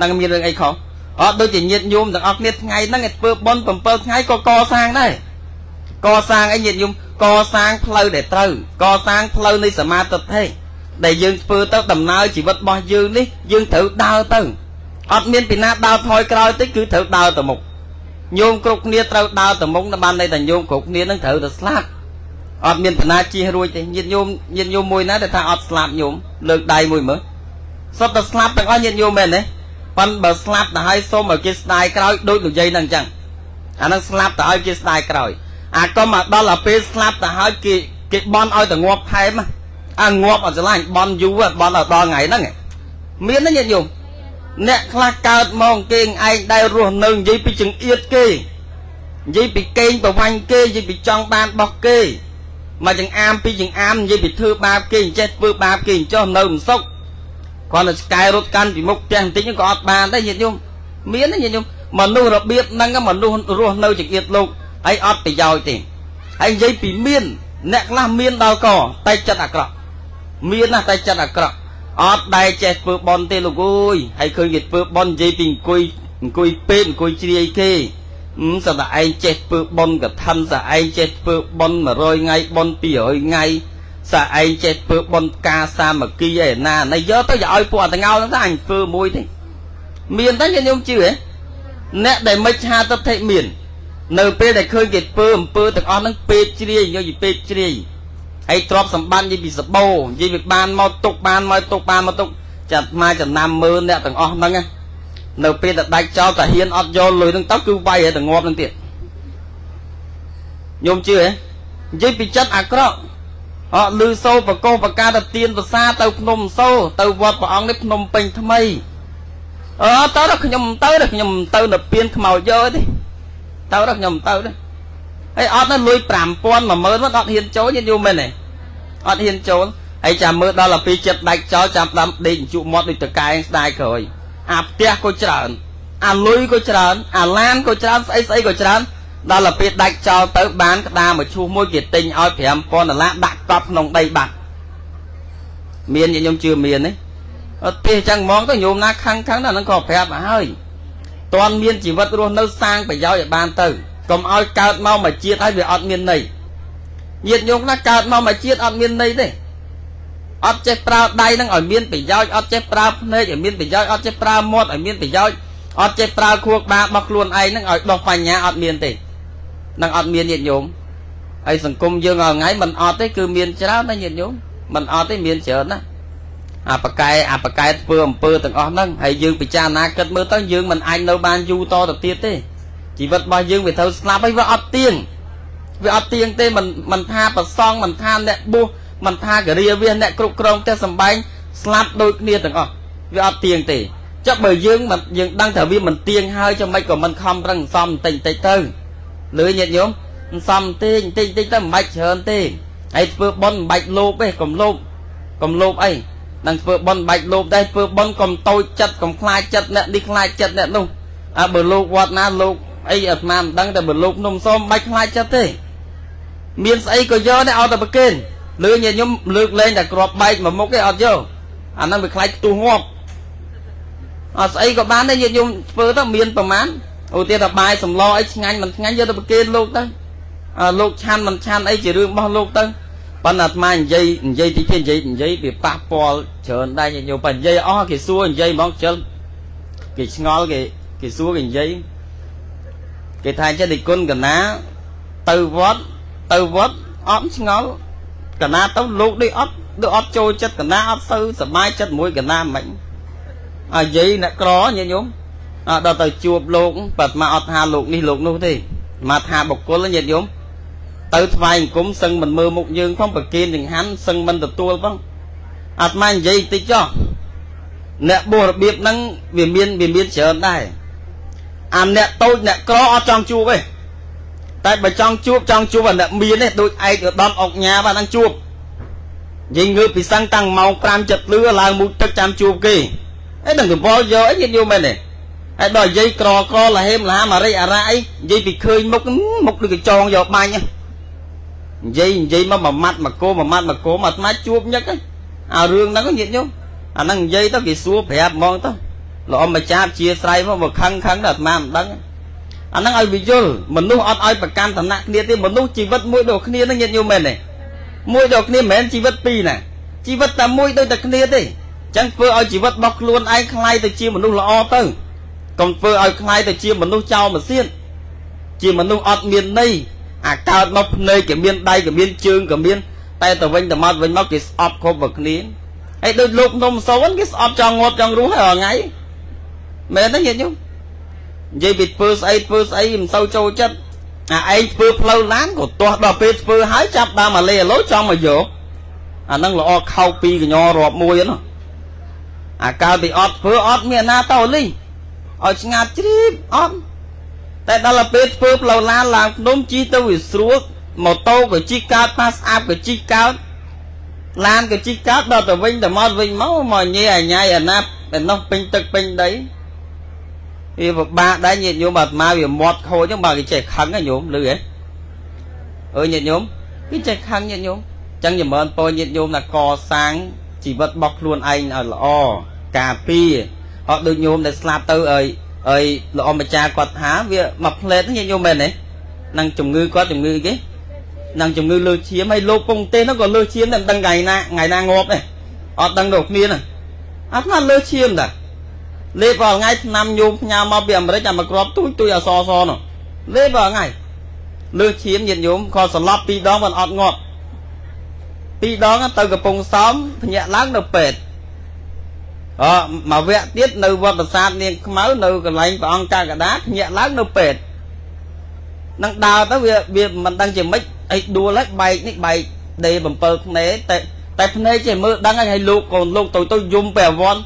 នឹងមានរឿងអីខុសអត់ដូចជាញាតញោមទាំងអស់គ្នាថ្ងៃហ្នឹងឯធ្វើបន់7ថ្ងៃក៏កសាងដែរកសាងអីញាតញោមកសាងផ្លូវដែលត្រូវកសាងផ្លូវនៃសមាធិដែលយើងធ្វើទៅដំណើរជីវិតរបស់យើងនេះយើងត្រូវដើរទៅអត់មានពីណាដើរថយក្រោយទេគឺត្រូវដើរទៅមុខញោមគ្រប់គ្នាត្រូវដើរទៅមុខបានន័យថាញោមគ្រប់គ្នានឹងត្រូវទៅស្លាប់អត់មានបណ្ណាជិះរួចទេញាតិញោមញាតិញោមមួយណាដែលថាអត់ស្លាប់ញោមលើកដៃមួយមើលសុទ្ធតែស្លាប់ទាំងអស់ញាតិញោមមែនទេ ប៉ិនបើស្លាប់ទៅឲ្យសូមឲ្យគេស្ដាយក្រោយដូចលោកយាយហ្នឹងអញ្ចឹងអាហ្នឹងស្លាប់ទៅឲ្យគេស្ដាយក្រោយអាកុំមកដល់ទៅពេលស្លាប់ទៅឲ្យគេគេបន់ឲ្យទៅងាប់ថែមអាងាប់អត់ឆ្លាញ់បន់យូរបន់ដល់ថ្ងៃហ្នឹងមានណាញាតិញោមអ្នកខ្លះកើតមកគេឯងដែលរស់នៅនិយាយពីចង្អៀតគេនិយាយពីកេងប្រវាញ់គេនិយាយពីចង់បានបោះគេមកចង្អាមពីចង្អាមនិយាយពីធ្វើបាបគេអញ្ចេះធ្វើបាបគេអញ្ចោះនៅមិនសុខ គ្រាន់តែឆ្កែរត់កាន់ពីមុខផ្ទះបន្តិចក៏អត់បានដែរញាតិញោមមានណាញាតិញោមមនុស្សរបៀបហ្នឹងមនុស្សរស់នៅចង្អៀតលោកហើយអត់ប្រយោជន៍ទេហើយនិយាយពីមាន អ្នកខ្លះមានដល់កតែចិត្តអាក្រក់មានណាតែចិត្តអាក្រក់អត់ដែលចេះធ្វើបន់ទេលោកអើយហើយឃើញគេធ្វើបន់និយាយពីអង្គុយអង្គុយពេកអង្គុយជ្រាយគេសត្វតែឯងចេះធ្វើបន់កឋិនសត្វឯងចេះធ្វើបន់100ថ្ងៃបន់200ថ្ងៃ សត្វឯងចេះធ្វើបន់ការសាមគ្គីឯណាណៃយកទៅយកឲ្យពួកអតងោហ្នឹងទៅអញធ្វើមួយទេមានតែខ្ញុំជឿហ៎អ្នកដែលមិច្ឆាទិដ្ឋិមាន នៅពេលដែលឃើញគេធ្វើអំពើទាំងអស់ហ្នឹងពេកជ្រាយយកពីពេកជ្រាយហើយទ្រព្យសម្បត្តិនិយាយពីសបោនិយាយពីបានមកទុកបានមកទុកបានមកទុកចាត់មកចំណាំមើលអ្នកទាំងអស់ហ្នឹងនៅពេលដែលដាច់ចោលតាហ៊ានអត់យកលុយហ្នឹងទៅគឺវាយឲ្យតែងាប់ហ្នឹងទៀតញោមជឿហ៎និយាយពីចិត្តអាក្រក់ អត់លឺសូបកោបកាទៅទៀនភាសាទៅភ្នំសូទៅវត្តព្រះអង្គនេះភ្នំពេញថ្មីអើទៅដល់ខ្ញុំទៅខ្ញុំទៅនៅពៀនខ្មោចយកទេទៅដល់ខ្ញុំទៅទេហើយអត់ទៅលុយ5000 10000មកអត់ហ៊ានចូលញាតិញោមមែនទេអត់ហ៊ានចូលហើយចាំមើលដល់ទៅពីចិត្តដាច់ចោលចាំដាំដេកជក់មាត់ដូចតកែងស្ដាយក្រោយអាផ្ទះក៏ច្រើនអាលុយក៏ច្រើនអាឡានក៏ច្រើនស្អីស្អីក៏ច្រើន ដល់ទៅពេលដាច់ចោលទៅបានក្តារមួយឈូសមួយគេទិញឲ្យ5000ដុល្លារដាក់កប់ក្នុងដីបាត់មានញាតិញោមជឿមានទេអត់ទេចឹងហ្មងទៅញោមណាខឹងខឹងណាហ្នឹងក៏ប្រាប់ឲ្យហើយតន់មានជីវិតរស់នៅសាងប្រយោជន៍ឲ្យបានទៅកុំឲ្យកើតមកមកជាតិឲ្យវាអត់មានន័យញាតិញោមខ្លះកើតមកមកជាតិអត់មានន័យទេអត់ចេះប្រើដៃនឹងឲ្យមានប្រយោជន៍អត់ចេះប្រើភ្នែកឲ្យមានប្រយោជន៍អត់ចេះប្រើមាត់ឲ្យមានប្រយោជន៍អត់ចេះប្រើខួរក្បាលរបស់ខ្លួនឯងនឹងឲ្យដោះបញ្ញាអត់មានទេ នឹងអត់មានញាតិញោមហើយសង្គមយើងរាល់ថ្ងៃមិនអត់ទេគឺមានច្រើនណាញាតិញោមមិនអត់ទេមានច្រើនណាអាបកែអាបកែធ្វើអំពើទាំងអស់ហ្នឹងហើយយើងពិចារណាគិតមើលទៅយើងមិនអាចនៅបានយូរតទៅទៀតទេជីវិតរបស់យើងវាត្រូវស្លាប់ហើយវាអត់ទៀងវាអត់ទៀងទេមិនមិនថាប្រសងមិនថាអ្នកបួសមិនថាករាវាអ្នកគ្រប់គ្រងផ្ទះសម្បែងស្លាប់ដូចគ្នាទាំងអស់វាអត់ទៀងទេចុះបើយើងយើងដឹងថាវាមិនទៀងហើយចាំមិនក៏មិនខំប្រឹងសំបន្តិចបន្តិចទៅ លឺញាតិញោមសំបន្តិចបន្តិចបន្តិចទៅមិនបាច់ច្រើនទេហើយធ្វើប៉ុនមិនបាច់លោភទេកុំលោភកុំលោភអីនឹងធ្វើប៉ុនមិនបាច់លោភដែរធ្វើប៉ុនកុំតូចចិត្តកុំខ្លាចចិត្តអ្នកនេះខ្លាចចិត្តអ្នកនោះអើបើលោកវត្តណាលោកអីអាត្មាមិនដឹងតែបើលោកនំសមមិនបាច់ខ្លាចចិត្តទេមានស្អីក៏យកដែរឲ្យតែប្រគេនលឺញាតិខ្ញុំលើកលែងតែក្របបែកមួយមុខទេអត់យកអាហ្នឹងវាខ្លាចខ្ទុះងាប់អត់ស្អីក៏បានដែរញាតិខ្ញុំធ្វើទៅមានប្រមាណ ឧទាហរណ៍បាយសម្លអីឆ្ងាញ់មិនឆ្ងាញ់យកទៅប្រគេនលោកទៅអើលោកឆាន់មិនឆាន់អីជារឿងរបស់លោកទៅប៉ុន្តែអាត្មានិយាយនិយាយទីទៀតនិយាយនិយាយវាប៉ះពាល់ច្រើនដែរញាតិញោមបើនិយាយអស់គេសួរនិយាយហ្មងជិលគេឆ្ងល់គេគេសួរគេនិយាយគេថាចេះនិគុណកណាទៅវត្តទៅវត្តអត់ឆ្ងល់កណាទៅលោកដូចអត់ដូចអត់ចូលចិត្តកណាអត់ទៅសบายចិត្តមួយកណាមិនអាយាយអ្នកក្រញាតិញោម ដល់ទៅជួបលោកបាត់មកអត់ថាលោកនេះលោកនោះទេមកថាបុគ្គលញាតិញោមទៅថ្វាយអង្គមសឹងមិនមើលមុខយើងផងប្រគិនចង្ហាន់សឹងមិនទទួលផងអាត្មានិយាយតិចចុះអ្នកបួសរបៀបហ្នឹងវាមានវាមានច្រើនដែរអាអ្នកតូចអ្នកក្រអត់ចង់ជួបទេតែបើចង់ជួបចង់ជួបអាអ្នកមានទេដូចឯកឧត្តមអុកញ៉ាបាននឹងជួបនិយាយងើបពីសឹងតាំងម៉ោង5ចិត្តលឺឡើងមួយទឹកចាំជួបគេអីដឹងកបល់យកអីញាតិញោមមែនទេ ហើយដល់និយាយក្រក្រលហេមលហាមអរិយអរៈអីនិយាយពីឃើញមុខមុខដូចកញ្ចងយកបាញ់និយាយនិយាយមកមួយម៉ាត់មកគោមួយម៉ាត់មកគោមកអាត្មាជួបញឹកអារឿងហ្នឹងញាតិញោមអាហ្នឹងនិយាយទៅគេសួរប្រាប់ហ្មងទៅ លោកអម្ចាស់ជាស្រ័យមកមកខឹងខឹងដល់អាត្មាមិនដឹងអាហ្នឹងឲ្យវិយល់មនុស្សអត់ឲ្យប្រកាន់ឋានៈគ្នាទេមនុស្សជីវិតមួយដូចគ្នានឹងញាតិញោមមែនទេមួយដូចគ្នាមិនមែនជីវិតពីរណាជីវិតតែមួយដូចតែគ្នាទេចឹងធ្វើឲ្យជីវិតរបស់ខ្លួនឯងคล้ายទៅជាមនុស្សល្អទៅ កុំធ្វើឲ្យខ្លាយទៅជាមនុស្សចោលមកទៀតជាមនុស្សអត់មានន័យអាកើតមកភ្នែកក៏មានដៃក៏មានជើងក៏មានតែទៅវិញទៅមកវិញមកគេស្អប់គ្រប់មកគ្នាហើយដូចលោកនំសូនគេស្អប់ចង់ងាប់ចង់រស់ហើយថ្ងៃមែនទេញាតិញោមនិយាយពីធ្វើស្អីធ្វើស្អីមិនសូវចូលចិត្តអាឯងធ្វើផ្លូវឡានក៏ទាស់ដល់ពេលធ្វើហើយចាប់ដើមអាលេអាឡូចង់មកយកអាហ្នឹងល្អខោពីកញ្ញររាប់មួយហ្នឹងអាកើតពីអត់ធ្វើអត់មានអាណាតោលី ឲ្យស្ងាត់ជ្រាបអត់តែដល់ពេលធ្វើផ្លូវឡានឡើងភ្នំជីទៅវាស្រួលម៉ូតូក៏ជីកកើតប៉ាសអាប់ក៏ជីកកើតឡានក៏ជីកកើតដល់ទៅវិញទៅមកវិញមកមកញ៉ៃអាញ៉ៃអាណាប់ឯនោះពេញទឹកពេញដីវាពិបាកដែរញាតិញោមអាត្មាវាមាត់ខូចចឹងបើគេចេះខឹងណាញោមលឺហ៎អើញាតិញោមគេចេះខឹងញាតិញោមចឹងចម្រើនពរញាតិញោមថាកសាងជីវិតរបស់ខ្លួនឯងឲ្យល្អការពារ អត់ដូចញោមដែលស្លាប់ទៅអើយអើយល្អម្ចាស់គាត់ថាវាមកផ្លេតញាតិញោមមែនទេនឹងជំងឺគាត់ជំងឺគេនឹងជំងឺលើឈាមហើយលោកពងទេនោះក៏លើឈាមតែមិនដឹងថ្ងៃណាថ្ងៃណាងាប់ទេអត់ដឹងដូចគ្នាណាអត់ថាលើឈាមតាលេបរាល់ថ្ងៃឆ្នាំញោមផ្ញើមកពីអាមេរិកអាមកគ្រាប់ទូចទូចអសសនោះលេបរាល់ថ្ងៃលើឈាមញាតិញោមក៏សន្លប់ពីរដងមិនអត់ងាប់ពីរដងទៅកំពង់សោមភ្ញាក់ឡើងនៅពេទ្យ អមកវគ្គទៀតនៅវត្តប្រាសាទនាងខ្មៅនៅកន្លែងព្រះអង្គកាកដាភ្ញាក់ឡើងនៅពេទ្យនឹងដើរទៅវាវាមិនដឹងជាម៉េចអីដួលហើយបែកនេះបែកដេ7ភ្នែកតែតែភ្នែកចេះមើលដឹងហើយលោកកូនលោកទៅទៅយំពេលអវ័ន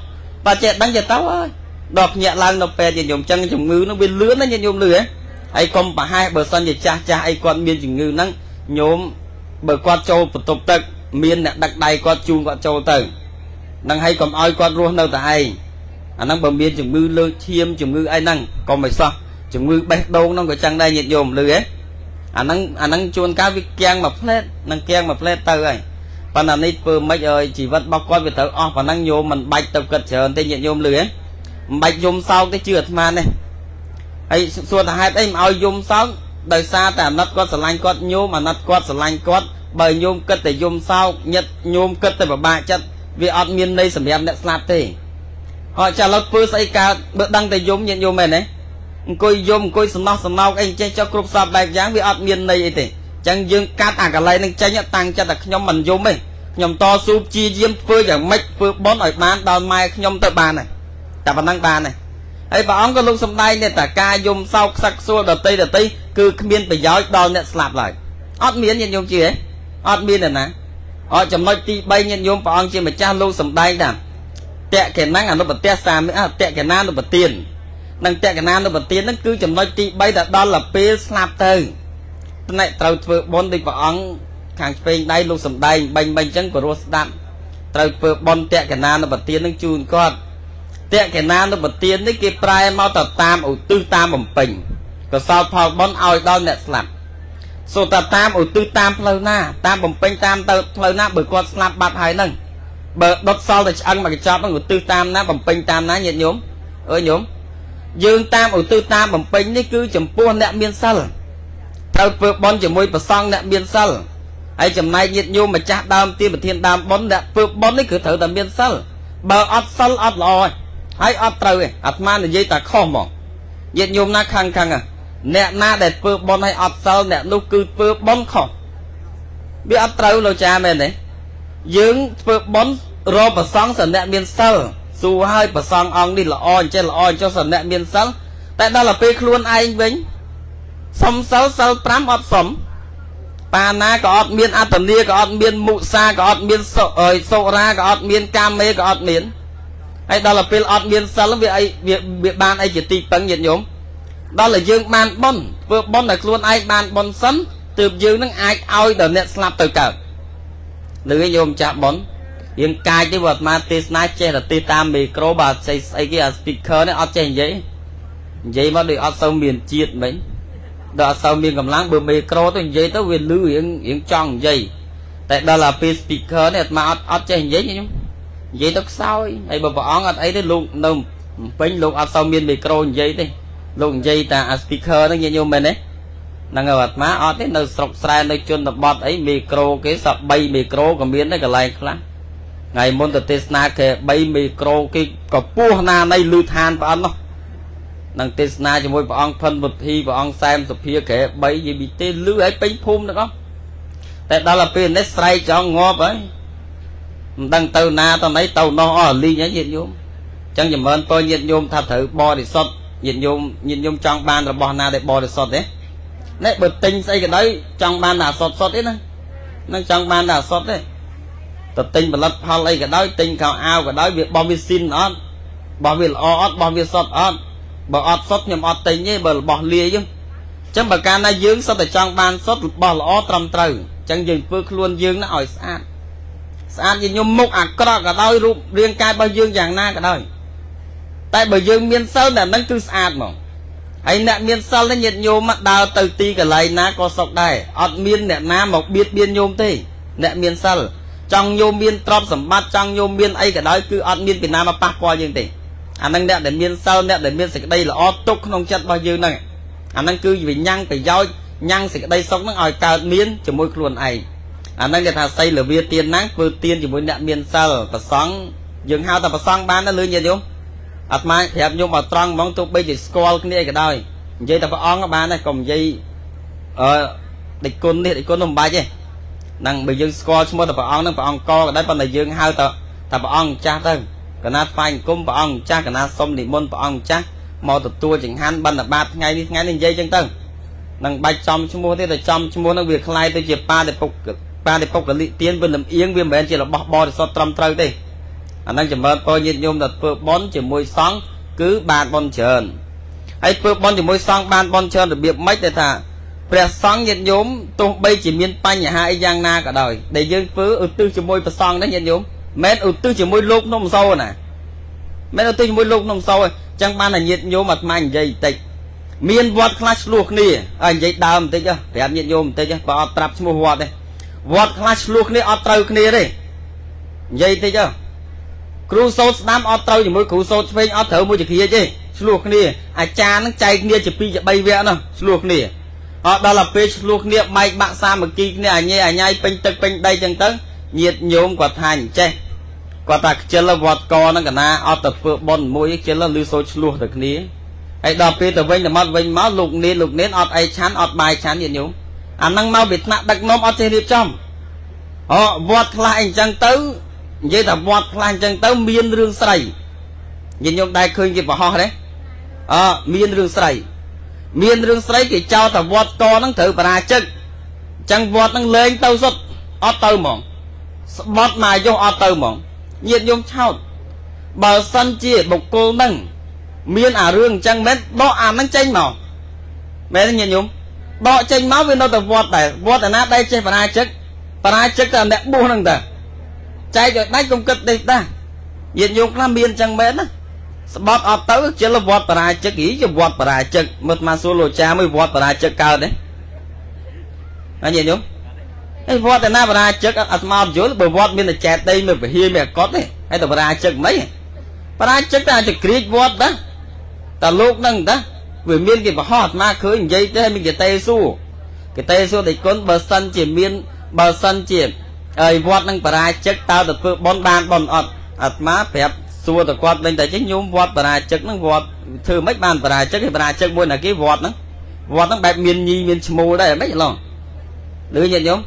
បើចេះដឹងចេះទៅហើយដល់ភ្ញាក់ឡើងនៅពេទ្យញាតិញោមចឹងជំងឺនឹងវាលឿនណាញាតិញោមលឿហ៎ហើយកុំប្រហែសបើសិនជាចាស់ចាស់អីគាត់មានជំងឺហ្នឹងញោមបើគាត់ចូលបន្ទប់ទឹកមានអ្នកដឹកដៃគាត់ជូនគាត់ចូលទៅ នឹងហើយកុំឲ្យគាត់រស់នៅតែឯងអាហ្នឹងបើមានជំងឺលើឈាមជំងឺអីហ្នឹងកុំឲ្យសោះជំងឺបេះដូងហ្នឹងក៏ចឹងដែរញាតិញោមលឺហ៎អាហ្នឹងអាហ្នឹងជួនកាលវាគៀងមួយផ្លែតនឹងគៀងមួយផ្លែតទៅហើយប៉ុន្តែនេះធ្វើមិនឲ្យជីវិតរបស់គាត់វាត្រូវអស់ប៉ុណ្ណឹងញោមមិនបាច់ទៅគិតច្រើនទេញាតិញោមលឺហ៎មិនបាច់យំសោកទេជឿអាត្មានេះហើយសួរថាហេតុអីមិនឲ្យយំសោកដោយសារតែអាណិតគាត់ស្រឡាញ់គាត់ញោមអាណិតគាត់ស្រឡាញ់គាត់បើញោមគិតតែយំសោកញិតញោមគិតតែពិបាកចិត្ត វាអត់មានន័យសម្រាប់អ្នកស្លាប់ទេអត់ចាឡូវធ្វើស្អីកើតបើដឹងតែយំញាតិញោមមែនទេអង្គុយយំអង្គុយសំណោះសំណោកអីចេះចុះគ្រប់សពបែបយ៉ាងវាអត់មានន័យអីទេអញ្ចឹងយើងកាត់អាកន្លែងនឹងចេញតាំងចិត្តតែខ្ញុំមិនយំទេខ្ញុំតស៊ូព្យាយាមធ្វើយ៉ាងម៉េចធ្វើបន់ឲ្យបានដល់ម៉ែខ្ញុំទៅបានហើយតែប៉ុណ្ណឹងបានហើយហើយព្រះអង្គក៏លោកសំដែងនេះតែការយំសោកខ្សឹកខ្សួលដតីដតីគឺគ្មានប្រយោជន៍ដល់អ្នកស្លាប់ឡើយអត់មានញាតិញោមជឿទេអត់មានទេណា អត់ចំណុចទី3ញាតិញោមព្រះអង្គជាម្ចាស់លោកសំដែងថាតេកេណាំងអនុបត្តិសាមិអតេកេណានុបទាននិងតេកេណានុបទានហ្នឹងគឺចំណុចទី3ដែលដល់ទៅពេលស្លាប់ទៅផ្នែកត្រូវធ្វើបុណ្យដូចព្រះអង្គខាងឆ្វេងដៃលោកសំដែងបាញ់បាញ់អញ្ចឹងព្រោះស្ដាប់ត្រូវធ្វើបុណ្យតេកេណានុបទានហ្នឹងជូនគាត់តេកេណានុបទាននេះគេប្រែមកទៅតាមឧទ្ទិសតាមបំពេញកសលផលបុណ្យឲ្យដល់អ្នកស្លាប់ សូត្រតាមឧទ្ទិសតាមផ្លូវណា តាមបំពេញតាមទៅផ្លូវណាបើគាត់ស្លាប់បាត់ហើយហ្នឹងបើដុតសល់តែឆ្អឹងមកកញ្ចប់ហ្នឹងឧទ្ទិសតាមណាបំពេញតាមណាញាតិញោមអើញោមយើងតាមឧទ្ទិសតាមបំពេញនេះគឺចំពោះអ្នកមានសិលត្រូវធ្វើបន់ជាមួយប្រសង់អ្នកមានសិលហើយចំណែកញាតិញោមម្ចាស់ដើមទានប្រធានដើមបន់អ្នកធ្វើបន់នេះគឺត្រូវតែមានសិលបើអត់សិលអត់ល្អហើយអត់ត្រូវទេអាត្មានិយាយតែខុសហ្មងញាតិញោមណាខឹងខឹង អ្នកណាដែលធ្វើបន់ឲ្យអត់សិលអ្នកនោះគឺធ្វើបន់ខុសវាអត់ត្រូវលោកចាមែនទេយើងធ្វើបន់រកប្រសង់សអ្នកមានសិលសួរឲ្យប្រសងអង្គនេះល្អអញ្ចឹងល្អអញ្ចឹងសអ្នកមានសិលតែដល់ទៅពេលខ្លួនឯងវិញសុំសិលសិល5អត់សុំបាណាក៏អត់មានអត្តនីក៏អត់មានមុសាក៏អត់មានសុអើយសុរាក៏អត់មានកាមេក៏អត់មានហើយដល់ទៅពេលអត់មានសិលវាអីវាបានអីជាទីពឹងញាតិញោម ដល់តែយើងបានបន់ធ្វើបន់តែខ្លួនឯងបានបន់សិនទើបយើងនឹងអាចឲ្យដល់អ្នកស្លាប់ទៅកើតលឺញោមចាស់បន់រៀងកាយទេវត្តមាទេសនាចេះតែទេតាមមីក្រូបើស្អីស្អីគេអា speaker នេះអត់ចេះនិយាយនិយាយមកដូចអត់សូវមានជាតិមិញដល់អត់សូវមានកម្លាំងបើមីក្រូទៅនិយាយទៅវាលឺរៀងរៀងចង់និយាយតែដល់អាពេល speaker នេះអាត្មាអត់អត់ចេះនិយាយខ្ញុំនិយាយទៅខ្សោយហើយបើព្រះអង្គអត់អីទេលោកនៅពេញលោកអត់សូវមានមីក្រូនិយាយទេ លោកនិយាយតែអា speaker ហ្នឹងញាតិញោមមែនទេហ្នឹងហើយអាត្មាអត់ទេនៅស្រុកស្រែនៅជនបទអីមីក្រូគេសក់3មីក្រូក៏មានដែរកន្លែងខ្លះថ្ងៃមុនទៅទេសនាគេ3មីក្រូគេក៏ពោះណានៃលឺឋានព្រះអង្គនោះនឹងទេសនាជាមួយព្រះអង្គផិនពុទ្ធីព្រះអង្គសែមសុភាក្រែ3យីមីទេលឺឲ្យពេញភូមិទាំងអស់តែដល់ទៅពេលនេះស្រែកចង់ងាប់ហើយមិនដឹងទៅណាទៅណីទៅនោះអស់លីងហើយញាតិញោមចឹងចម្រើនពរញាតិញោមថាត្រូវបរិសុទ្ធ ញាតិញោមញាតិញោមចង់បានរបស់ណាដែលបរិសុទ្ធទេនេះបើទិញស្អីក៏ដោយចង់បានតែសុទ្ធសុទ្ធទេណានឹងចង់បានតែសុទ្ធទេទៅទិញផលិតផលអីក៏ដោយទិញខោអាវក៏ដោយវាបោះវាស៊ីនអត់បោះវាល្អអត់បោះវាសុទ្ធអត់បើអត់សុទ្ធខ្ញុំអត់ទិញទេបើរបស់លាយអញ្ចឹងបើកាលណាយើងសុទ្ធតែចង់បានសុទ្ធរបស់ល្អត្រឹមត្រូវអញ្ចឹងយើងធ្វើខ្លួនយើងណាឲ្យស្អាតស្អាតយើងមុខអាក្រក់ក៏ដោយរូបរាងកាយរបស់យើងយ៉ាងណាក៏ដោយ តែបើយើងមានសិលតែហ្នឹងគឺស្អាតហ្មងហើយអ្នកមានសិលនេះញាតិញោមដើរទៅទីកន្លែងណាក៏សុខដែរអត់មានអ្នកណាមកបៀតបៀនញោមទេអ្នកមានសិលចង់ញោមមានទ្រព្យសម្បត្តិចង់ញោមមានអីក៏ដោយគឺអត់មានពីណាមកប៉ះពាល់យើងទេអានឹងអ្នកដែលមានសិលអ្នកដែលមានសេចក្តីល្អទុកក្នុងចិត្តរបស់យើងហ្នឹងអានឹងគឺវិញ្ញាណប្រយោជន៍ញ៉ាំងសេចក្តីសុខហ្នឹងឲ្យកើតមានជាមួយខ្លួនឯងអានឹងគេថាសីលវាទៀនហ្នឹងធ្វើទៀនជាមួយអ្នកមានសិលប្រសង់យើងហៅថាប្រសង់បានទៅលឿនញាតិញោម អាត្មាប្រាប់ញោមឲ្យត្រង់ហ្មងទោះបីជាស្គាល់គ្នាក៏ដោយនិយាយតែព្រះអង្គបានដែរកុំនិយាយអឺដេចគុណនេះដេចគុណនោះមិនបាច់ទេហ្នឹងបើយើងស្គាល់ឈ្មោះតែព្រះអង្គហ្នឹងព្រះអង្គកក៏ដែរប៉ុន្តែយើងហៅតែតែព្រះអង្គចាស់ទៅកណាថ្វាយអង្គមព្រះអង្គចាស់កណាសុំនិមន្តព្រះអង្គចាស់មកទទួលចង្ហាន់បិណ្ឌបាតថ្ងៃនេះថ្ងៃនេះនិយាយចឹងទៅនឹងបាច់ចំឈ្មោះទេតែចំឈ្មោះហ្នឹងវាคล้ายទៅជាបាតិពុកបាតិពុកកលិទៀនវាលំអៀងវាមិនមែនជារបស់បរិសុទ្ធត្រឹមត្រូវទេ អាហ្នឹងចម្រើនពរញាតិញោមទៅធ្វើបន់ជាមួយសង្ឃគឺបានបន់ច្រើនហើយធ្វើបន់ជាមួយសង្ឃបានបន់ច្រើនរបៀបម៉េចដែលថាព្រះសង្ឃញាតិញោមទោះបីជាមានបញ្ហាអីយ៉ាងណាក៏ដោយដែលយើងធ្វើឧទ្ទិសជាមួយព្រះសង្ឃនេះញាតិញោមមិនឧទ្ទិសជាមួយលោកនំសោណាមិនឧទ្ទិសជាមួយលោកនំសោអញ្ចឹងបានតែញាតិញោមអាត្មានិយាយបន្តិចមានវត្តខ្លះឆ្លោះគ្នាហើយនិយាយដើមបន្តិចប្រាប់ញាតិញោមបន្តិចបើអត់ប្រាប់ឈ្មោះវត្តទេវត្តខ្លះឆ្លោះគ្នាអត់ត្រូវគ្នាទេនិយាយតិចទៅ គ្រូសោតស្ដាំអត់ត្រូវជាមួយគ្រូសោតឆ្វេងអត់ត្រូវមួយជាគ្រាទេឆ្លោះគ្នាអាចារ្យនឹងចែកគ្នាជា2ជា3វគ្គនោះឆ្លោះគ្នាអត់ដល់ទៅពេលឆ្លោះគ្នាបែកបាក់សាមគ្គីគ្នាអញេអញ៉ៃពេញទឹកពេញដីចឹងទៅញាតញោមគាត់ថាអញ្ចេះគាត់ថាខ្ជិលវត្តកហ្នឹងកណាអត់ទៅធ្វើបន់មួយខ្ជិលឬសូចឆ្លោះទៅគ្នាហើយដល់ពេលទៅវិញទៅមកវិញមកលោកនេនលោកនេនអត់អីឆាន់អត់បាយឆាន់ញាតញោមអាហ្នឹងមកវាថ្នាក់ដឹកនាំអត់ចេះរៀបចំអូវត្តខ្លះអីចឹងទៅ និយាយថាវត្តខ្លះអញ្ចឹងទៅមានរឿងស្រីញាតិញោមដែរឃើញគេបរហោះទេអើមានរឿងស្រី មានរឿងស្រីគេចោទថាវត្តកហ្នឹងត្រូវបរាជិកអញ្ចឹងវត្តហ្នឹងលែងទៅសុទ្ធអត់ទៅហ្មងស្បត់មកយោអត់ទៅហ្មងញាតិញោមឆោតបើសិនជាបុគ្គលហ្នឹងមានអារឿងអញ្ចឹងមែនដកអាហ្នឹងចេញមកមែនទេញាតិញោមដកចេញមកវានៅតែវត្តដែរវត្តណាដែលចេះបរាជិកបរាជិកតែអ្នកបួសហ្នឹងតា ចែកឲ្យដាច់កុំគិតទេតាញាតិញោមខ្លះមានអញ្ចឹងមែនណាស្បត់អត់ទៅជាវត្តបរាជិកយីជាវត្តបរាជិកមើលមកសួរលោកចាមួយវត្តបរាជិកកើតទេអញ្ញញោមអីវត្តណាបរាជិកអត់មកយល់បើវត្តមានតែចែកដីមានពហិមានកត់ទេហើយតែបរាជិកមិនបរាជិកតែអាចក្រៀកវត្តណាតែលោកនឹងតាវាមានគេបរោះអាត្មាឃើញនិយាយទេមានគេទេសួរគេទេសួរដេចគុណបើសិនជាមានបើសិនជា ហើយវត្តនឹងបរាជិកតើទៅធ្វើបន់បានបន់អត់អាត្មាប្រាប់សួរទៅគាត់វិញតែចេះញោមវត្តបរាជិកហ្នឹងវត្តធ្វើមិនបានបរាជិកឯបរាជិកមួយណាគេវត្តហ្នឹងវត្តហ្នឹងបែបមានញីមានឈ្មោលដែរមិនឡងលឺញាតិញោម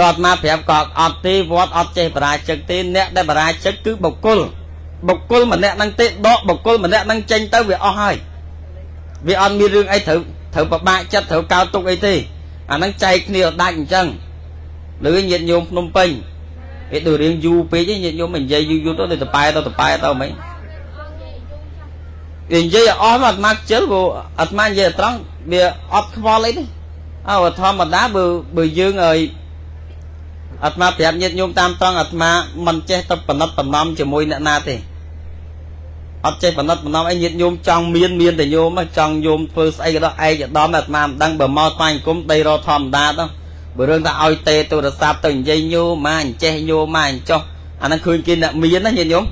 ដល់អាត្មាប្រាប់ក៏អត់ទេវត្តអត់ចេះបរាជិកទេអ្នកដែលបរាជិកគឺបុគ្គលបុគ្គលម្នាក់ហ្នឹងទេដកបុគ្គលម្នាក់ហ្នឹងចេញទៅវាអស់ហើយវាអត់មានរឿងអីត្រូវត្រូវប្របាក់ចិត្តត្រូវកោតទុកអីទេអាហ្នឹងចែកគ្នាដាច់អញ្ចឹង លឺញាតញោមភ្នំពេញឯដូចរៀងយូរពេកញាតញោមមិននិយាយយូរយូរទៅទៅប៉ែទៅទៅប៉ែទៅមិននិយាយអស់មកអាត្មាខ្ជិលព្រោះអាត្មានិយាយត្រង់វាអត់ខ្វល់អីទេអើធម្មតាបើបើយើងឲ្យអាត្មាប្រាប់ញាតញោមតាមត្រង់អាត្មាមិនចេះទៅបណិតបំណំជាមួយអ្នកណាទេអត់ចេះបណិតបំណំអីញាតញោមចង់មានមានតែញោមចង់ញោមធ្វើស្អីក៏ដោយឯកឧត្តមអាត្មាមិនដឹងបើមកស្វែងគុំដីរធម្មតាទៅ បើរឿងថាឲ្យទេទូរស័ព្ទទៅនិយាយញោមម៉ាអញ្ចេះញោមម៉ាអញ្ចោះអាហ្នឹងឃើញគេអ្នកមានណាញាតិញោម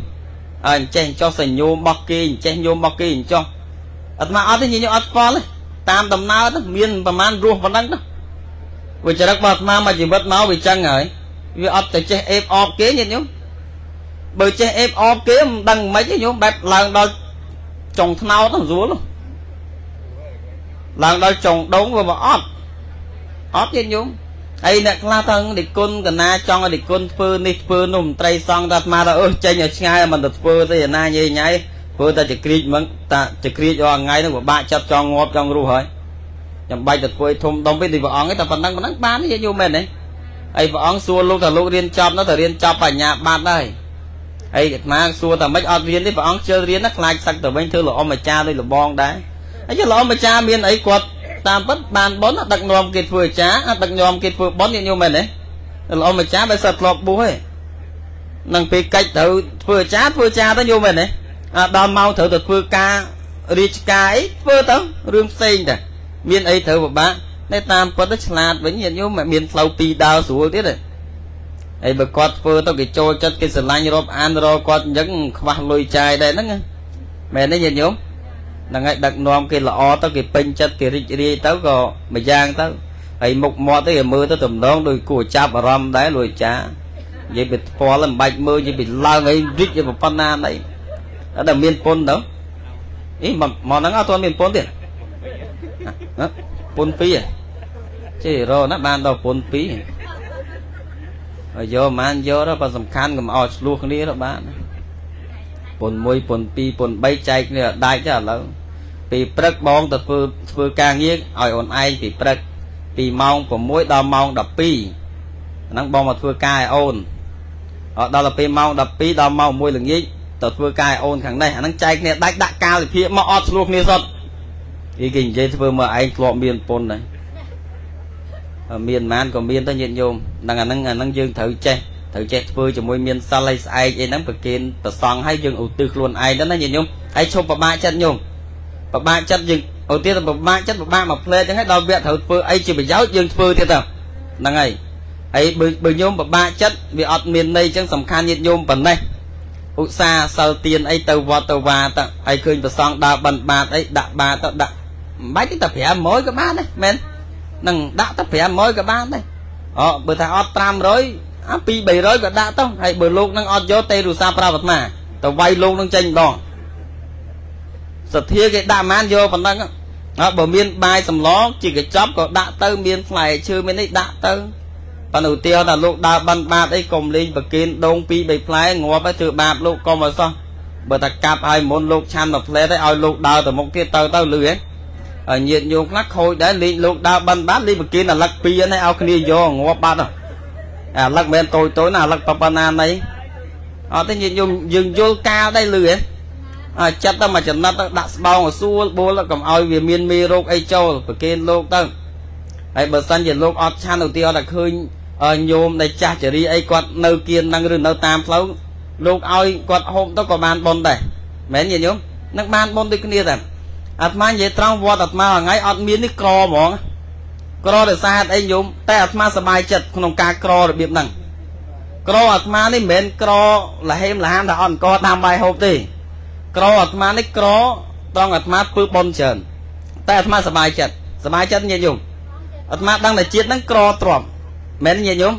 អើចេះចុះសញ្ញោមរបស់គេចេះញោមរបស់គេចុះអាត្មាអត់ទេញញោមអត់ស្គាល់ទេតាមដំណើរមានប្រមាណរស់ប៉ុណ្ណឹងទៅវិចរិតរបស់អាត្មាមកជីវិតមកវាចឹងហើយវាអត់ទៅចេះអេបអបគេញាតិញោមបើចេះអេបអបគេមិនដឹងមិនទេញោមបែបឡើងដល់ចុងថ្នោតស្រួលឡើងដល់ចុងដងវាមកអត់អត់ញាតិញោម ហើយអ្នកខ្លះទៅនិគុណកណាចង់ឲ្យនិគុណធ្វើនេះធ្វើនោះមន្ត្រីសង្ឃតាអាត្មាទៅអឺចេញឲ្យឆ្ងាយមិនទៅធ្វើទេអាណាញ៉ៃញ៉ៃធ្វើតែចក្រីកហ្មងតាចក្រីករាល់ថ្ងៃហ្នឹងពិបាកចាប់ចង់ងាប់ចង់រស់ហើយចាំបាច់ទៅធ្វើធំដុំពេកទីព្រះអង្គឯងតែប៉ុណ្ណឹងប៉ុណ្ណឹងបានទេយល់មែនទេហើយព្រះអង្គសួរលោកថាលោករៀនចប់នោះទៅរៀនចប់បញ្ញាបត្រហើយហើយអាត្មាសួរថាមិនអត់រៀនទេព្រះអង្គជឿរៀនណាខ្លាចសឹកទៅវិញធ្វើល្អម្ចាស់ដូចលបងដែរហើយល្អម្ចាស់មានអីគាត់ តាមពិតបានប៉ុនដឹកនាំគេធ្វើអាចារ្យដឹកនាំគេធ្វើប៉ុនញោមមែនទេល្អម្ចាស់បើសិតធ្លាប់បួសទេនឹងពេលកិច្ចត្រូវធ្វើអាចារ្យធ្វើអាចារ្យទៅញោមមែនទេដល់ម៉ោងត្រូវទៅធ្វើការរាជការអីធ្វើទៅរឿងផ្សេងតែមានអីត្រូវពិបាកតែតាមពិតទៅឆ្លាតវិញញាតិញោមមានផ្លូវពីរដើរស្រួលទៀតហើយបើគាត់ធ្វើទៅគេចូលចិត្តគេស្រឡាញ់រាប់អានរកគាត់អញ្ចឹងខ្វះលុយចាយដែរហ្នឹងមែនទេញាតិញោម ហ្នឹងហើយដឹកនាំគេល្អទៅគេពេញចិត្តគេរីករាយទៅក៏មួយយ៉ាងទៅហើយមុខមាត់ទៅគេមើលទៅតំណងដោយគួរចាប់អារម្មណ៍ដែរលួយចានិយាយពីផ្ពាល់មិនបាច់មើលនិយាយពីឡើងអីរីកប៉ុណ្ណាណីអត់មានពុនទៅអីមកមកហ្នឹងអត់ទាន់មានពុនទៀតពុនពីរជិះរណាបានដល់ពុនពីរហើយយកមិនយកទៅក៏សំខាន់កុំអោឆ្លោះគ្នាទៅបាន ពុន1ពុន2ពុន3ចែកគ្នាដាច់ទៅឥឡូវពីព្រឹកបងទៅធ្វើធ្វើការងារឲ្យអូនឯងពីព្រឹកពីម៉ោង6ដល់ម៉ោង12ហ្នឹងបងមកធ្វើការឲ្យអូនដល់ទៅពេលម៉ោង12ដល់ម៉ោង1ល្ងាចទៅធ្វើការឲ្យអូនខាងនេះអាហ្នឹងចែកគ្នាដាច់ដាក់កាលវិភាគមកអត់ឆ្លោះគ្នាសុទ្ធគេគេនិយាយធ្វើមើលឯងធ្លាប់មានពុនដែរមានប៉ុន្មានក៏មានទៅញាតិញោមហ្នឹងអាហ្នឹងអាហ្នឹងយើងត្រូវចេះ ត្រូវចេះធ្វើជាមួយមានសិលឲ្យស្អែកអីហ្នឹងប្រគិនប្រសងឲ្យយើងឧទ្ទិសខ្លួនឯងទៅណាញាតិញោមហើយឈប់ប្របាក់ចិត្តញោមប្របាក់ចិត្តយើងឧទាហរណ៍ប្របាក់ចិត្តប្របាក់មកផ្លែចឹងហើយដល់វគ្គត្រូវធ្វើអីជាប្រយោជន៍យើងធ្វើទៀតទៅហ្នឹងហើយហើយបើបើញោមប្របាក់ចិត្តវាអត់មានន័យចឹងសំខាន់ញាតិញោមប៉ុណ្ណេះឧស្សាហ៍សិលទៀនអីទៅវត្តទៅវាទៅហើយឃើញប្រសងដើរបិណ្ឌបាតអីដាក់បាតទៅដាក់មិនបាច់ទេតែ500ក៏បានដែរមែននឹងដាក់តែ500ក៏បានដែរអូបើថាអត់500 អា2 300ក៏ដាក់ទៅហើយបើលោកនឹងអត់យកទេរុសាប្រាវត្មាទៅវាយលោកនឹងចេញម្ដងសទ្ធាគេដាក់ម៉ានយកប៉ុណ្ណឹងហើយបើមានបាយសម្លជាកញ្ចប់ក៏ដាក់ទៅមានផ្លែឈើមាននេះដាក់ទៅប៉ុន្តែឧទាហរណ៍ថាលោកដើរបិណ្ឌបាតអីកុំលេងប្រគិនដង2 3ផ្លែងាប់ទៅធ្វើបាបលោកកុំឲ្យសោះបើថាកាប់ឲ្យមុនលោកឆាន់មួយផ្លែទៅឲ្យលោកដើរទៅមុខទៀតទៅទៅលឺហ៎ហើយញាតញោមខ្លះខូចដែរលេងលោកដើរបិណ្ឌបាតលេងប្រគិនអាលឹកពីរហ្នឹងឲ្យគ្នាយកងាប់បាត់ អាលឹកមិនតូចតូចណាអាលឹកប៉ុណ្ណាណីអត់ទេញាតញោមយើងយល់កាលដែរលឺហ៎អាចិត្តទៅមកចំណិតទៅដាក់ស្បោងឲ្យស្រួលបួលកុំឲ្យវាមានមេរោគអីចូលប្រគិនលោកទៅហើយបើសិនជាលោកអត់ឆានឧទាហរណ៍ថាឃើញញោមដែលចាស់ចរីអីគាត់នៅគៀននឹងឬនៅតាមផ្លូវលោកឲ្យគាត់ហូបទៅក៏បានបុណ្យដែរមែនទេញោមនឹងបានបុណ្យដូចគ្នាដែរអាត្មានិយាយត្រង់វត្តអាត្មាថ្ងៃអត់មាននេះក្រហ្មង ក្រដោយសារអីញោមតែអាត្មាសប្បាយចិត្តក្នុងការក្ររបៀបហ្នឹងក្រអាត្មានេះមិនមែនក្រលហេមលហាមថាអត់អង្គតាមបាយហូបទេក្រអាត្មានេះក្រត្រង់អាត្មាធ្វើបុណ្យច្រើនតែអាត្មាសប្បាយចិត្តសប្បាយចិត្តញាតិញោមអាត្មាដឹងតែជាតិហ្នឹងក្រទ្រាំមែនញាតិញោម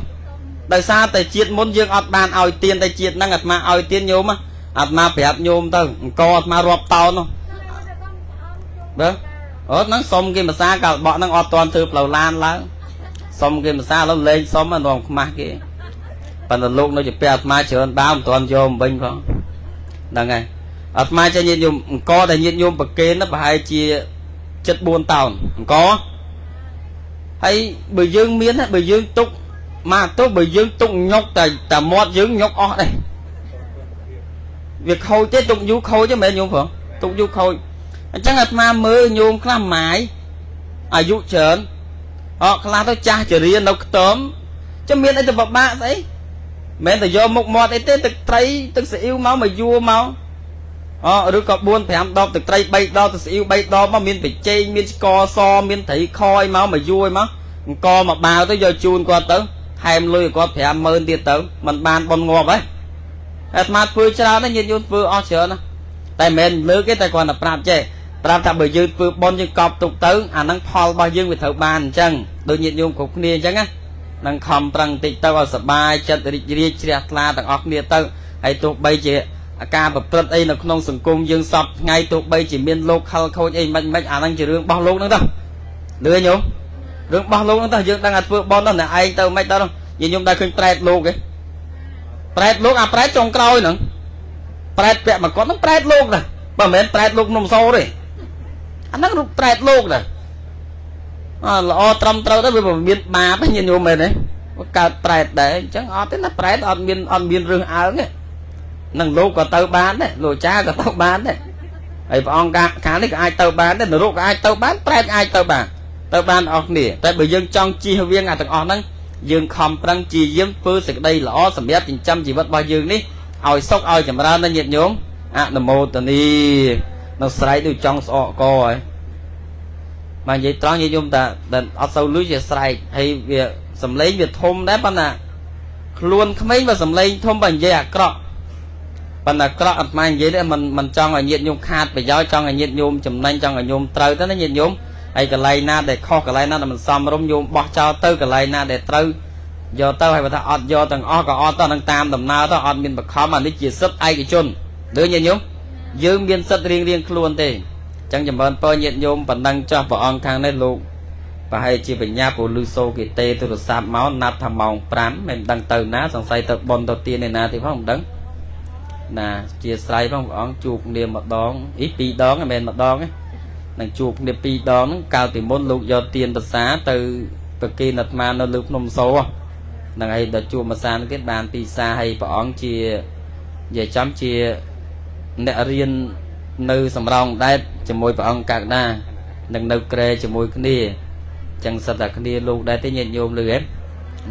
ដោយសារតែជាតិមុនយើងអត់បានឲ្យទៀនតែជាតិហ្នឹងអាត្មាឲ្យទៀនញោមអាត្មាប្រាប់ញោមទៅអង្គអាត្មារាប់តោននោះបើ អត់ហ្នឹងសុំគេភាសាកាលបក់ហ្នឹងអត់តន់ធ្វើផ្លូវឡានឡើងសុំគេភាសាឡើងលេងសុំរងខ្មាស់គេប៉ុន្តែលោកនៅជាពាក់អាត្មាច្រើនដើមមិនតន់យកវិញផងហ្នឹងហើយអាត្មាចេះញាតិញោមអង្គដែលញាតិញោមប្រគេនប្រហែលជា74តោនអង្គហើយបើយើងមានបើយើងទុកមកទោះបើយើងទុកញុកតែតែមាត់យើងញុកអស់ដែរវាខូចទេទុកយូរខូចទេមែនញោមព្រោះទុកយូរខូច អញ្ចឹងអាត្មាមើលញោមខ្លះម៉ាយអាយុច្រើនអកខ្លះទៅចាស់ចរៀននៅខ្ទមចាំមានអីទៅបបាក់ស្អីមិនតែយកមុខមាត់អីទេទឹកត្រីទឹកស៊ីអ៊ីវមកមកយួរមកអឬក៏4 5ដបទឹកត្រី3ដបទឹកស៊ីអ៊ីវ3ដបមកមានបិជែងមានស្ករសមានត្រីខអីមកមកយួរមកអង្គមកបាវទៅយកជូនគាត់ទៅថែមលុយគាត់50000ទៀតទៅมันបានបនងាប់ហ៎អាត្មាធ្វើច្រើនណាញាតិញោមធ្វើអស់ច្រើនណាតែមិនមែនលើកទេតែគ្រាន់តែប្រាប់ចេះ ប្រាប់ថាបើយើងធ្វើបន់យើងកប់ទុកទៅអាហ្នឹងផលរបស់យើងវាត្រូវបានអញ្ចឹងដូចញាតិញោមគ្រប់គ្នាអញ្ចឹងណានឹងខំប្រឹងតិចទៅឲ្យសบายចិត្តរីករាយជ្រះថ្លាទាំងអស់គ្នាទៅហើយទោះបីជាអាការប្រព្រឹត្តអីនៅក្នុងសង្គមយើងសពថ្ងៃទោះបីជាមានលោកខលខូចអីមិនមិនអាហ្នឹងជារឿងរបស់លោកហ្នឹងទៅលឿញញោមរឿងរបស់លោកហ្នឹងទៅយើងដឹងថាធ្វើបន់ទៅអ្នកឯងទៅមិនទៅយើងខ្ញុំដែរឃើញប្រែតលោកឯងប្រែតលោកអាប្រែតចុងក្រោយហ្នឹងប្រែតពាក់មកគាត់ហ្នឹងប្រែតលោកដែរបើមិនមែនប្រែតលោកនំសោទេ អាហ្នឹងរូបប្រែតលោកដែរអើល្អត្រឹមត្រូវទៅវាមិនមានបាបទេញាតិញោមមែនទេកើតប្រែតដែរអញ្ចឹងអត់ទេណាប្រែតអត់មានអត់មានរឿងអើងទេនឹងលោកក៏ទៅបានដែរលោកចាក៏ទៅបានដែរហើយព្រះអង្គកាលនេះក៏អាចទៅបានដែរនរកក៏អាចទៅបានប្រែតអាចទៅបានទៅបានអស់គ្នាតែបើយើងចង់ជៀសវាងអាទាំងអស់ហ្នឹងយើងខំប្រឹងជាយាមធ្វើសេចក្តីល្អសម្រាប់ចិញ្ចឹមជីវិតរបស់យើងនេះឲ្យសុខឲ្យចម្រើនដល់ញាតិញោមអនុមោទនី នៅស្រែកដូចចង់ស្អកកហើយមកនិយាយត្រង់ញាតិញោមតាអត់សូវលុយជាស្រែកហើយវាសំឡេងវាធំដែរប៉ុន្តែខ្លួនក្មេងបើសំឡេងធំបើនិយាយអាក្រក់ប៉ុន្តែក្រក់អត់ម៉ែនិយាយទេมันมันចង់ឲ្យញាតញោមខាតប្រយោជន៍ចង់ឲ្យញាតញោមចំណេញចង់ឲ្យញោមត្រូវទៅណាញាតញោមហើយកន្លែងណាដែលខុសកន្លែងណាដែលមិនសមរម្យញោមបោះចោលទៅកន្លែងណាដែលត្រូវយកទៅហើយបើថាអត់យកទាំងអស់ក៏អត់ទៅនឹងតាមដំណើរទៅអត់មានបខំអានេះជាសិទ្ធិឯកជនលើញាតញោម យើងមានសិទ្ធិរៀងរៀងខ្លួនទេអញ្ចឹងចម្រើនពរញាតញោមបណ្ដឹងចាស់ព្រះអង្គខាងនេះលោកប្រហែលជាបញ្ញាពលឺសូគេទេទូរស័ព្ទមកណាត់ថាម៉ោង5មិនដឹងទៅណាសង្ស័យទៅបនទៅទៀនឯណាទេផងមិនដឹងណាជាស្រ័យផងព្រះអង្គជួបគ្នាម្ដងអីពីរដងមិនមែនម្ដងទេនឹងជួបគ្នាពីរដងហ្នឹងកាលពីមុនលោកយកទៀនប្រសាទៅប្រគេនអាត្មានៅលើភ្នំសូហ្នឹងហើយដល់ជួបមួយសានទៀតបានពីសាហើយព្រះអង្គជានិយាយចំជា អ្នករៀននៅសំរោងដែតជាមួយព្រះអង្គកាកដានឹងនៅក្រែជាមួយគ្នាចឹងសិតតែគ្នាលោកដែរទេញាតិញោមលឺហ៎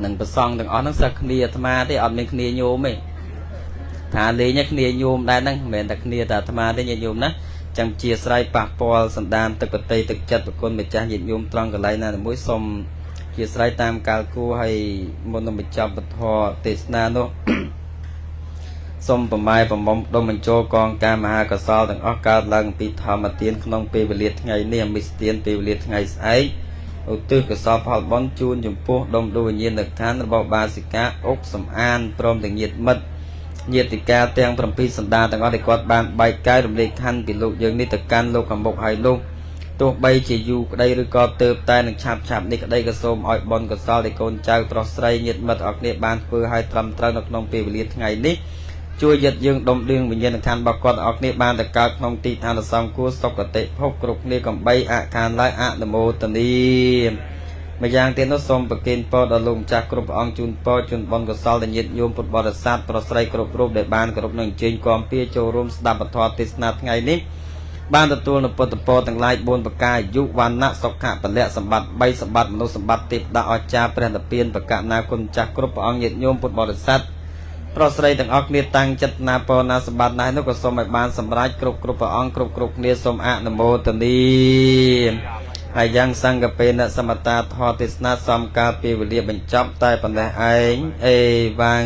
នឹងប្រសងទាំងអស់ហ្នឹងសិតគ្នាអាត្មាទេអត់មានគ្នាញោមទេថាលេងគ្នាញោមដែរហ្នឹងមិនមែនតែគ្នាតែអាត្មាទេញាតិញោមណាចាំជាស្រ័យប៉ះពាល់សន្តានទឹកកតីទឹកចិត្តប្រគុណម្ចាស់ញាតិញោមត្រង់កន្លែងណាមួយសូមជាស្រ័យតាមកាលគួរឲ្យមុននឹងបញ្ចប់ពធទេសនានោះ សូមប្រម៉ែប្រមុំដុំបញ្ចូលកងការមហាកសលទាំងអស់កើតឡើងពីធម្មទានក្នុងពេលវេលាថ្ងៃនេះអមិសទានពេលវេលាថ្ងៃស្អែកឧទ្ទិសកសលផលបុណ្យជូនចំពោះដុំដួវិញ្ញាណឋានរបស់បាសិកាអុកសំអានព្រមទាំងញាតិមិត្តញាតិកាទាំង7សន្តានទាំងអស់ដែលគាត់បានបែកកាយរំលែកខណ្ឌពីលោកយើងនេះទៅកាន់លោកខាងមុខហើយលោកទោះបីជាយូរក្តីឬក៏ទៅតែនឹងឆាប់ឆាប់នេះក្តីក៏សូមឲ្យបនកសលដែលកូនចៅប្រុសស្រីញាតិមិត្តអរគ្នាបានធ្វើឲ្យត្រឹមត្រូវនៅក្នុងពេលវេលាថ្ងៃនេះ ជួយយឹតយើងដុំដៀងវិញ្ញាណខណ្ឌរបស់គាត់អរគ្នាបានទៅកើតក្នុងទីឋានសង្ឃគួរសុគតិភពគ្រប់គ្នាកំបីអកានឡើយអនុមោទនីម្យ៉ាងទៀតនោះសូមប្រគេនពរដល់លោកម្ចាស់គ្រប់ព្រះអង្គជូនពរជូនបុណ្យកុសលដល់ញាតិញោមពុទ្ធបរិស័ទប្រុសស្រីគ្រប់រូបដែលបានគោរពនឹងអញ្ជើញគាំពៀចូលរួមស្ដាប់ពធទេសនាថ្ងៃនេះបានទទួលនូវពុទ្ធពរទាំងឡាយ4ប្រការយុវណ្ណៈសុខៈពលៈសម្បត្តិ3សម្បត្តិមនុស្សសម្បត្តិទេពដាក់អស្ចារ្យព្រះនិព្វានបកណាគុណចាស់គ្រប់ព្រះអង្គញាតិញោមពុទ្ធបរិស័ទ ប្រុសស្រីទាំងអស់គ្នាតាំងចិត្តណាពរណាសម្បត្តិណាស់នោះក៏សូមឲ្យបានសម្រេចគ្រប់គ្រប់ព្រះអង្គគ្រប់គ្រប់គ្នាសូមអនុមោទនីហើយយ៉ាងសង្កពេនសមតាធរទេសនាសំកាលពេលវេលាបញ្ចប់តែប៉ុណ្ណេះឯងអេវ៉ាំង